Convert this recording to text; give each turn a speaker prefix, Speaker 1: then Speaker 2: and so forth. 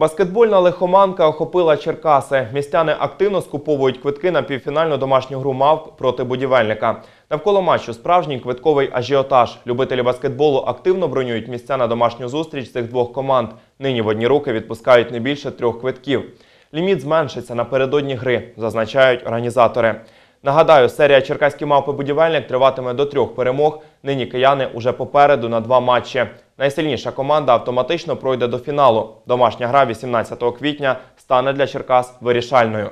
Speaker 1: Баскетбольна лихоманка охопила Черкаси. Містяни активно скуповують квитки на півфінальну домашню гру мавп проти будівельника. Навколо матчу справжній квитковий ажіотаж. Любителі баскетболу активно бронюють місця на домашню зустріч цих двох команд. Нині в одні руки відпускають не більше трьох квитків. Ліміт зменшиться напередодні гри, зазначають організатори. Нагадаю, серія Черкаські мавпи будівельник триватиме до трьох перемог. Нині кияни уже попереду на два матчі. Найсильніша команда автоматично пройде до фіналу. Домашня гра 18 квітня стане для Черкас вирішальною.